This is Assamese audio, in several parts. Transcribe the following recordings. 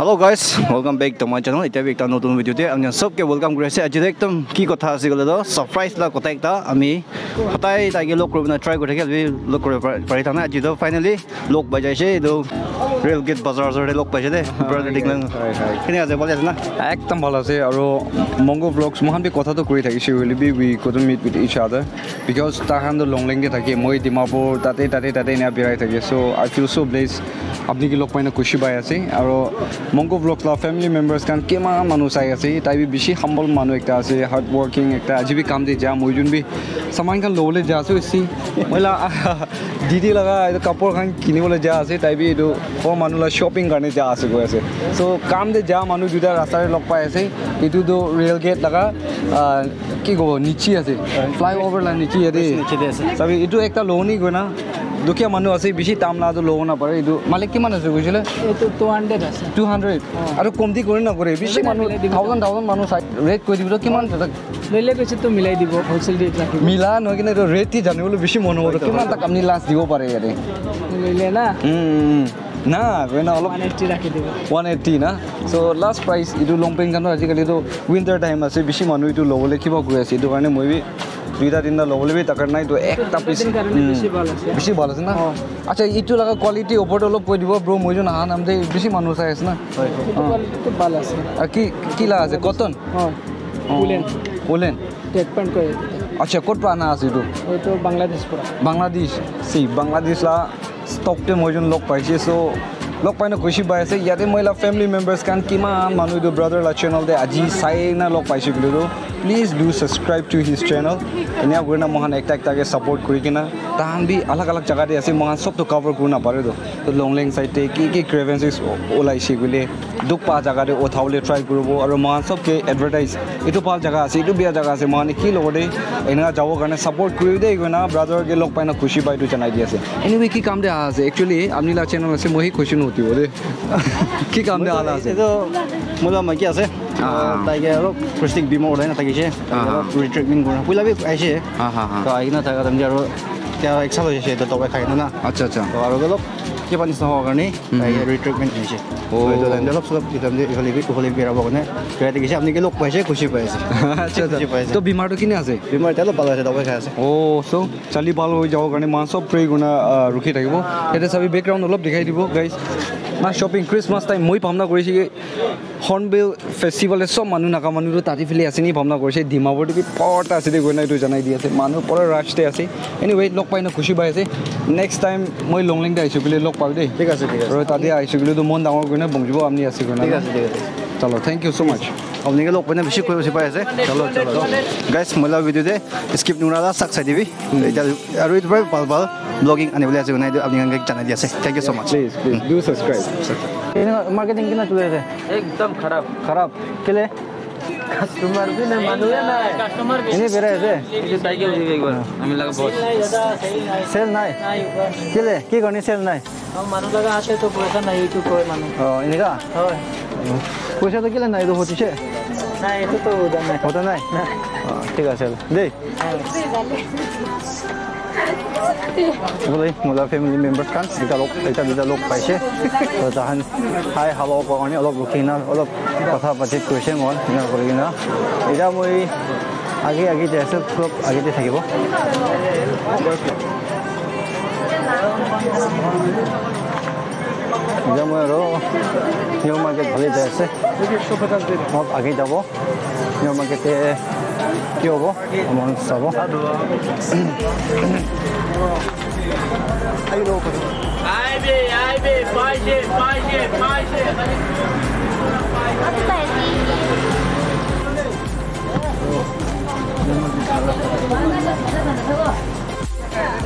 Hello' guys welcome back to my channel এতিয়া একটা নতুন ভিডিঅ'তে আমি চবকে ৱেলকাম কৰি আছে আজি একদম কি কথা আছে ক'লে তো ছাৰপ্ৰাইজ লা কথা এটা আমি সদায় তাইকে লগ কৰিব ট্ৰাই কৰি থাকি আজি লগ কৰিব পাৰি থকা নাই আজিতো ফাইনেলি লগ পাই যাইছে এইটো ৰেল গেট বাজাৰ ওচৰতে লগ পাইছে দেই ব্ৰাদাৰ ডিকলেন কেনেকৈ আছে ভালে আছে না একদম ভাল আছে আৰু মংগো ব্লগছ মহান বি কথাটো কৰি থাকিছোঁ will be we couldn't meet with each other because তাহাঁতো লংলেংকে থাকে মই ডিমাপুৰ তাতে তাতে তাতে এনে বিৰাই থাকে চ' আই ফিল চ' ব্লেছ আপুনি কি লগ পাই না খুচি পাই আছে? আৰু মংগো ব্লগছ লা ফেমিলি মেম্বাৰ্ছ কাৰণ কিমান মানুহ চাই আছে? তাই বি বেছি হাম্বল মানুহ একটা আছে হাৰ্ড ৱৰ্কিং একটা আজি বি কাম দি যা মই যোন বি চামান খান ল'বলৈ যা আছোঁ বেছি মই লা দিদি লগা এইটো কাপোৰ খান কিনিবলৈ যা আছে তাই বি এইটো সৰু মানুহ লা শ্বপিং কাৰণে যা আছে গৈ আছে। চ' কাম দে যা মানুহ দুটা ৰাস্তাৰে লগ পাই আছে। এইটোতো ৰেল গেট লগা কি ক'ব নিচি আছে। ফ্লাই অভাৰ লা নিচি ইয়াতে আছে। চাবি এইটো একটা লওনি গৈ না। দুখীয়া মানুহ আছে বেছি দাম ল'ব নাপাৰে এইটো মালিক কিমান আছে কৈছিলে এইটো টু হাণ্ড্ৰেড আছে। টু হাণ্ড্ৰেড আৰু কমতি কৰি নকৰে বেছি মানুহ। থাউজেণ্ড থাউজেণ্ড মানুহ চাই ৰেট কৰি দিব কিমান মিলাই দিব হ'লচেল ৰেট ৰাখিব। মিলা নহয় কিন্তু এইটো ৰেট জানিবলৈ বেছি মন হ'ব কিমান তাক আপুনি লাষ্ট দিব পাৰে ইয়াতে? না? না গৈ না অলপ ওৱান এইট্টি না? চ' লাষ্ট প্ৰাইচ এইটো লং পেণ্ট আজিকালিতো উইণ্টাৰ টাইম আছে বেছি মানুহ এইটো ল'বলৈ কিবা গৈ আছে এইটো কাৰণে মই দুইটা তিনিটা ল'বলৈ বি তাকাৰ নাইতো একটা পিচ। বেছি ভাল আছে। না? আচ্ছা এইটো লগা কোৱালিটি ওপৰত অলপ কৈ দিব ব্ৰ মই যোন নাম দে বেছি মানুহ চাই আছে না? ভাল আছে। কি কি লাগা আছে? কটন ওলেন পেণ্ট কৰে। আচ্ছা ক'ত পৰা অনা আছে এইটো? এইটো বাংলাদেশ পৰা। বাংলাদেশ। চি বাংলাদেশ লা ষ্টকতে মই যোন লগ পাইছে চ' লগ পাই ন খুচি পাই আছে। ইয়াতে মই লা ফেমিলি মেম্বাৰ্ছ কাৰণ কিমান মানুহ এইটো ব্ৰাদাৰ লা চেনেল দে আজি চাই না লগ পাইছোঁ কিন্তু please do subscribe to his channel এনেকুৱা কৰি না মহান একটা একটাকে ছাপৰ্ট কৰি কিনা। তাহান বি আলাগ আলাগ জেগাতে আছে মহান চবটো কভাৰ কৰিব নাপাৰেতো তো। লংলেং চাইডে কি কি ক্ৰেভেঞ্চেছ ওলাইছে বোলে। দুখ পোৱা জেগাতে উঠাবলৈ ট্ৰাই কৰিব আৰু মহান চবকে এডভাৰটাইজ এইটো ভাল জেগা আছে এইটো বেয়া জেগা আছে। মহানে কি লগতে এনেকুৱা যাবৰ কাৰণে ছাপৰ্ট কৰি দেই গৈ না। ব্ৰাদাৰকে লগ পাই না খুচি পাই এইটো জনাই দি আছে। এনিৱে কি কাম দে আছে। একচুৱেলি আপুনি লা চেনেল আছে মই সেই খুচি নুঠিব দেই কি কাম দে অহা আছে মোৰ লগত মাইকী আছে. তাইকে অলপ প্ৰেষ্টিক বিমৰ ওলাই নাথাকিছে. ৰিট্ৰিটমেণ্ট কৰা পইলাবি আহিছে হা হা হা তো আহি কিনে থাকা তাৰমানে আৰু এতিয়া এক্সাল হৈছে এতিয়া দবাই খাই না আচ্ছা আচ্ছা তো আৰু অলপ কিবা নিচিনা হোৱাৰ কাৰণে তাইকে ৰিট্ৰিটমেণ্ট দিছে Oh. এইটো তাৰমানে অলপ চলপ ইফালে ইফালে ইফালে বেৰাবৰ কাৰণে বেৰাই দেখিছে আপুনি কি লগ পাইছে খুচি পাই আছে আচ্ছা খুচি পাই আছে তো বেমাৰটো কিনে আছে বেমাৰ এতিয়া অলপ ভাল হৈছে দবাই খাই আছে অ' চ' চালি ভাল হৈ যাবৰ কাৰণে মা চব প্ৰে গুণা ৰখি থাকিব এতিয়া চাবি বেকগ্ৰাউণ্ড অলপ দেখাই দিব গাইজ না শ্বপিং খ্ৰীষ্টমাছ টাইম মই ভাৱনা কৰিছোঁ কি হৰ্ণবিল ফেষ্টিভেলে চব মানুহ নাকা মানুহটো তাতি ফেলি আছে নি ভাৱনা কৰিছে। ডিমাপুৰ টিভি পৰটা আছে দেই গৈ নাই এইটো জনাই দি আছে। মানুহ পৰৰ ৰাষ্টে আছে। এনিৱে লগ পাই ন খুচি পাই আছে। নেক্সট টাইম মই লংলেংতে আহিছোঁ বুলি লগ পাওঁ দেই। ঠিক আছে ঠিক আছে। আৰু তাতে আহিছোঁ বুলিতো মন ডাঙৰ কৰি নাই বংজিব আপুনি আছে গৈ ঠিক আছে ঠিক আছে। চলো থেংক ইউ ছ' মাছ আপোনালোকে লগ পাই বেছি খুচি পাই আছে? চলো চলো গাইজ মহিলা ভিডিঅ'তে স্কিপ নোৰা চাক চাই দিবি। এতিয়া আৰু এইটো ভাল ভাল। ব্লগিং আনিবলৈ আছে মানে এইটো আপোনালোকে জানাই দি আছে thank you so' much please please do subscribe marketing কিনা চলি আছে একদম খাৰাপ খাৰাপ কেলে আছে দিবি আমি লাগা নাই কি নাই মানুহ লগা আছে তো পইচা নাই এইটো কয় মানুহ অঁ এনেকা হয় পইচাটো কেলে নাই এইটো ঘটিছে নাই এইটোতো দাম নাই ঘটা নাই অঁ ঠিক আছে দেই মোলা ফেমিলি মেম্বাৰ্ছ খান দুটা লগ এটা দুটা লগ পাইছে তাহান হাই হালো কাৰণে অলপ ৰখি কিনে অলপ কথা পাতি কৈছে মই এনেকুৱা কৰি কিনে এতিয়া মই আগে আগে যাই আছোঁ অলপ আগতে থাকিব আৰু নিউ মাৰ্কেট ভালে যাই আছে অলপ আগে যাব নিউ মাৰ্কেটে কি হ'ব আমাৰ চাব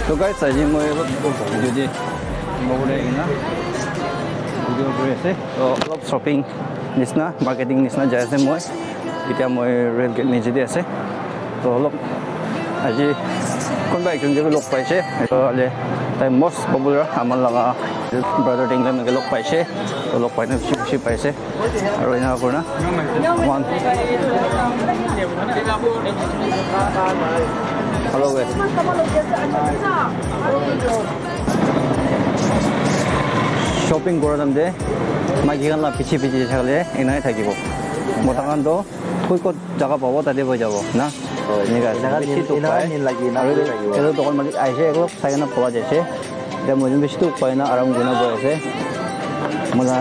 তো গাইছ আজি মই অলপ ভিডিঅ' দি নগৰে কিনা ভিডিঅ' কৰি আছে। তো অলপ শ্বপিং নিচিনা মাৰ্কেটিং নিচিনা যাই আছে মই এতিয়া মই ৰেল গেট নিজেদি আছে। তো অলপ আজি কোনোবা একজনকে লগ পাইছে হ'লে তাই মষ্ট পপুলাৰ আমাৰ লগা ব্ৰাদাৰ টিংলেম এনেকৈ লগ পাইছে। তো লগ পাই বেছি খুচি পাইছে। আৰু এনেকুৱা কৰি shopping gora damde magi gan la pichi pichi chagle inai thagi bo. Motangan do koi ko jaga pawo tadi bo jabo na. Nika jaga pichi tu pa. Inai lagi na. Kedo tokon magi aise ko saya na pawa jese. Dia mungkin pichi tu pa ina aram guna bo jese. Mula